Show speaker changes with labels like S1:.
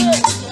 S1: Hey.